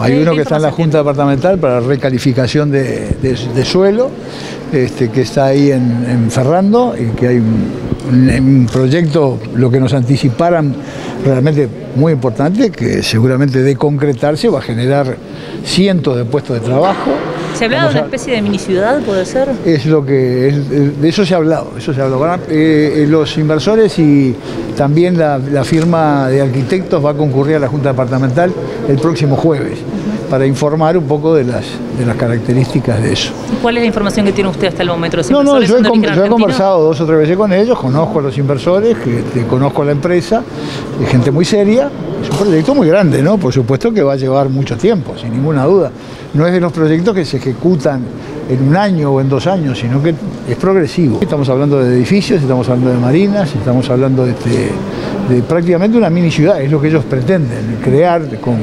Hay uno que está en la Junta Departamental para recalificación de, suelo, este, que está ahí en, Ferrando, y que hay un, proyecto, lo que nos anticiparan realmente muy importante, que seguramente de concretarse va a generar cientos de puestos de trabajo. ¿Se ha hablado de una especie de mini ciudad, puede ser? Es lo que, de eso se ha hablado, eso se ha hablado. Eh, eh, los inversores y también la, firma de arquitectos va a concurrir a la Junta Departamental el próximo jueves para informar un poco de las, de las características de eso. ¿Cuál es la información que tiene usted hasta el momento? no, no, yo he, conversado dos o tres veces con ellos, conozco a los inversores, conozco a la empresa, es gente muy seria, es un proyecto muy grande, ¿no? Por supuesto que va a llevar mucho tiempo, sin ninguna duda. No es de los proyectos que se ejecutan en un año o en dos años, sino que es progresivo. Estamos hablando de edificios, estamos hablando de marinas, estamos hablando de, este, de prácticamente una mini ciudad, es lo que ellos pretenden, crear con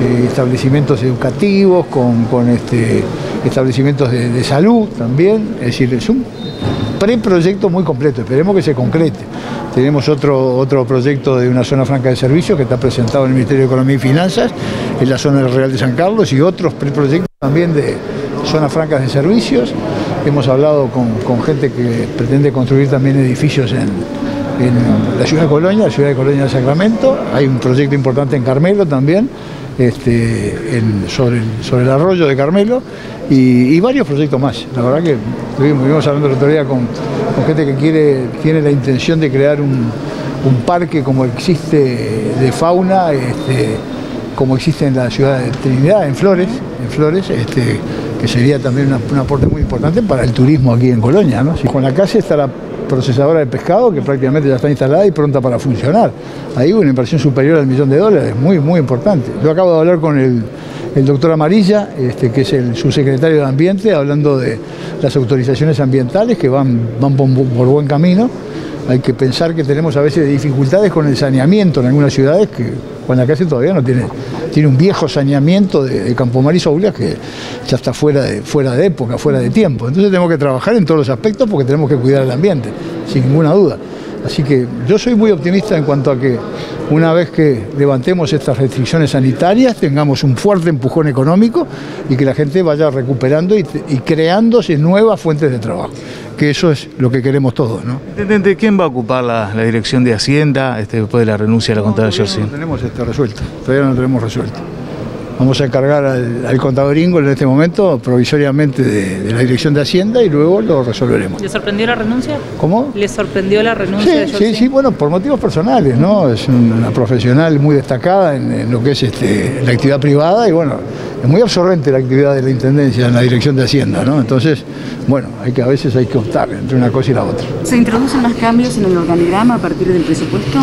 eh, establecimientos educativos, con, este, establecimientos de, salud también, es decir, es un preproyecto muy completo, esperemos que se concrete. Tenemos otro, otro proyecto de una zona franca de servicios que está presentado en el Ministerio de Economía y Finanzas, en la zona Real de San Carlos, y otros preproyectos también de zonas francas de servicios. Hemos hablado con, gente que pretende construir también edificios en, la ciudad de Colonia, la ciudad de Colonia de Sacramento. Hay un proyecto importante en Carmelo también, este, sobre, el, el arroyo de Carmelo y, varios proyectos más. La verdad que estuvimos, hablando la otro con, gente que tiene la intención de crear un, parque como existe de fauna, este, como existe en la ciudad de Trinidad, en Flores, en Flores, este, que sería también un aporte muy importante para el turismo aquí en Colonia. ¿no? Si con la está la procesadora de pescado que prácticamente ya está instalada y pronta para funcionar. Ahí una inversión superior al millón de dólares, muy, muy importante. Yo acabo de hablar con el, doctor Amarilla, este, que es el subsecretario de Ambiente, hablando de las autorizaciones ambientales que van, van por, buen camino. Hay que pensar que tenemos a veces dificultades con el saneamiento en algunas ciudades que calle todavía no tiene, tiene un viejo saneamiento de, Campo Maris que ya está fuera de, fuera de época, fuera de tiempo. Entonces tenemos que trabajar en todos los aspectos porque tenemos que cuidar el ambiente, sin ninguna duda. Así que yo soy muy optimista en cuanto a que una vez que levantemos estas restricciones sanitarias, tengamos un fuerte empujón económico y que la gente vaya recuperando y, creándose nuevas fuentes de trabajo, que eso es lo que queremos todos. ¿no? Intendente, ¿quién va a ocupar la, dirección de Hacienda este, después de la renuncia a la no, contadora No tenemos esto resuelto, todavía no lo tenemos resuelto. Vamos a encargar al, al contador en este momento provisoriamente de, la Dirección de Hacienda y luego lo resolveremos. ¿Le sorprendió la renuncia? ¿Cómo? ¿Le sorprendió la renuncia? Sí, sí, sí, bueno, por motivos personales, ¿no? Es una profesional muy destacada en, lo que es este, la actividad privada y bueno, es muy absorbente la actividad de la Intendencia en la Dirección de Hacienda, ¿no? Entonces, bueno, hay que a veces hay que optar entre una cosa y la otra. ¿Se introducen más cambios en el organigrama a partir del presupuesto?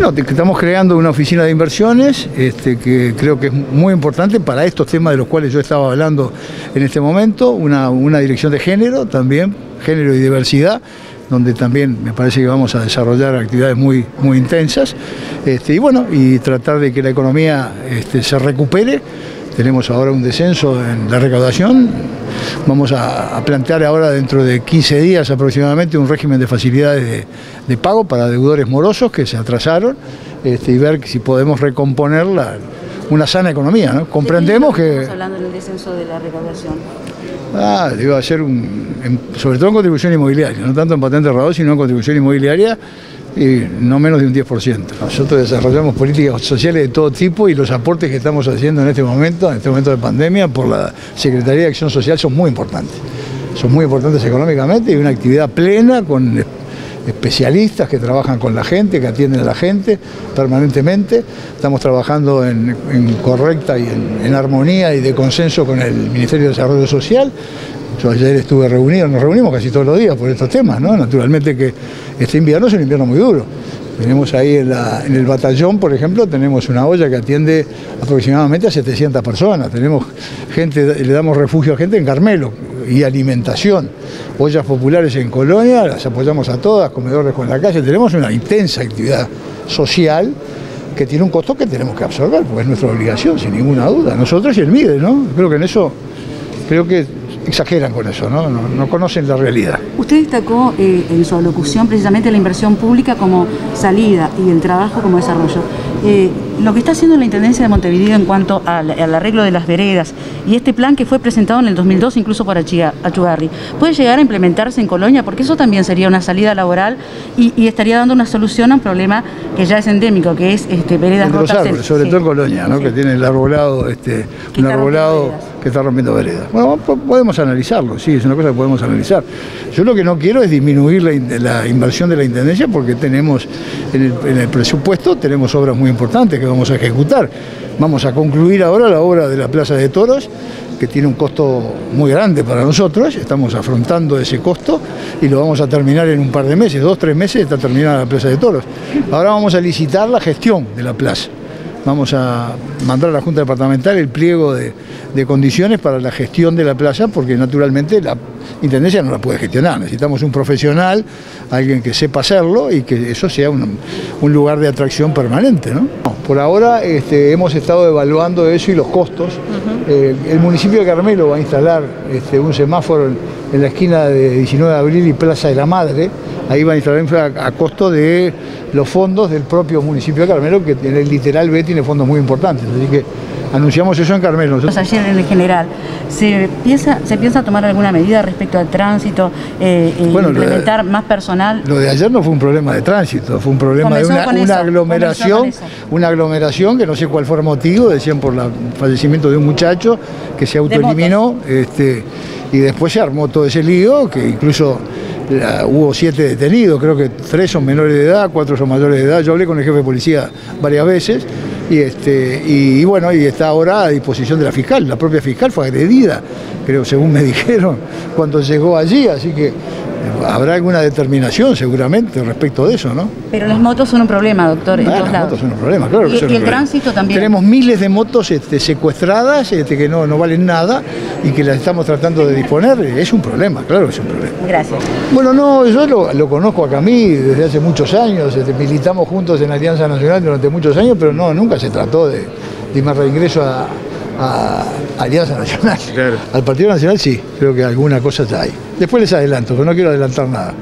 No, estamos creando una oficina de inversiones este, que creo que es muy importante para estos temas de los cuales yo estaba hablando en este momento, una, dirección de género también, género y diversidad, donde también me parece que vamos a desarrollar actividades muy, muy intensas, este, y bueno, y tratar de que la economía este, se recupere. Tenemos ahora un descenso en la recaudación, Vamos a, plantear ahora dentro de 15 días aproximadamente un régimen de facilidades de, pago para deudores morosos que se atrasaron este, y ver si podemos recomponer una sana economía. ¿no? Comprendemos que... Estamos hablando del descenso de la recaudación. Ah, digo, hacer un, sobre todo en contribución inmobiliaria, no tanto en patente errado, sino en contribución inmobiliaria y no menos de un 10%. Nosotros desarrollamos políticas sociales de todo tipo y los aportes que estamos haciendo en este momento, en este momento de pandemia, por la Secretaría de Acción Social son muy importantes. Son muy importantes económicamente y una actividad plena con especialistas que trabajan con la gente, que atienden a la gente permanentemente. Estamos trabajando en, correcta y en armonía y de consenso con el Ministerio de Desarrollo Social yo ayer estuve reunido, nos reunimos casi todos los días por estos temas, ¿no? Naturalmente que este invierno es un invierno muy duro. Tenemos ahí en, el batallón, por ejemplo, tenemos una olla que atiende aproximadamente a 700 personas. Tenemos gente, le damos refugio a gente en Carmelo y alimentación. Ollas populares en Colonia, las apoyamos a todas, comedores con la calle. Tenemos una intensa actividad social que tiene un costo que tenemos que absorber, porque es nuestra obligación, sin ninguna duda. Nosotros y el MIDE, ¿no? Creo que en eso, creo que exageran con eso, ¿no? No, no conocen la realidad. Usted destacó eh, en su alocución precisamente la inversión pública como salida y el trabajo como desarrollo. Eh, lo que está haciendo la Intendencia de Montevideo en cuanto al, arreglo de las veredas y este plan que fue presentado en el 2002 incluso por Achugarri, ¿puede llegar a implementarse en Colonia? Porque eso también sería una salida laboral y, estaría dando una solución a un problema que ya es endémico, que es este, veredas rotas. sobre todo en Colonia, ¿no? que tiene el arbolado, este, un arbolado que está rompiendo veredas. Bueno, podemos analizarlo, sí, es una cosa que podemos analizar. Yo lo que no quiero es disminuir la, inversión de la Intendencia porque tenemos en el, presupuesto tenemos obras muy importantes que vamos a ejecutar. Vamos a concluir ahora la obra de la Plaza de Toros, que tiene un costo muy grande para nosotros, estamos afrontando ese costo y lo vamos a terminar en un par de meses, dos, tres meses está terminada la Plaza de Toros. Ahora vamos a licitar la gestión de la plaza vamos a mandar a la Junta Departamental el pliego de, condiciones para la gestión de la plaza, porque naturalmente la Intendencia no la puede gestionar. Necesitamos un profesional, alguien que sepa hacerlo y que eso sea un, lugar de atracción permanente. ¿no? Por ahora este, hemos estado evaluando eso y los costos. Eh, el municipio de Carmelo va a instalar este, un semáforo en, la esquina de 19 de abril y Plaza de la Madre. Ahí va a instalar a costo de los fondos del propio municipio de Carmelo, que en el literal B tiene fondos muy importantes. Así que anunciamos eso en Carmelo. Ayer en el general, ¿se piensa, ¿se piensa tomar alguna medida respecto al tránsito, eh, eh implementar más personal? Lo de ayer no fue un problema de tránsito, fue un problema de una, aglomeración, una aglomeración que no sé cuál fue el motivo, decían por el fallecimiento de un muchacho que se autoeliminó este, y después se armó todo ese lío, que incluso hubo siete detenidos, creo que tres son menores de edad, cuatro son mayores de edad. Yo hablé con el jefe de policía varias veces y, este, y, bueno, y está ahora a disposición de la fiscal. La propia fiscal fue agredida, creo, según me dijeron, cuando llegó allí, así que habrá alguna determinación seguramente respecto de eso, ¿no? Pero las motos son un problema, doctor, en todos las motos son un problema, claro que ¿Y, el tránsito también? Tenemos miles de motos este, secuestradas este, que no, no valen nada y que las estamos tratando de disponer. Es un problema, claro que es un problema. Gracias. Bueno, no, yo lo, conozco a Camí desde hace muchos años, este, militamos juntos en Alianza Nacional durante muchos años, pero no, nunca se trató de, de reingreso a, a Alianza Nacional. Al Partido Nacional sí, creo que alguna cosa está ahí. Después les adelanto, pero no quiero adelantar nada.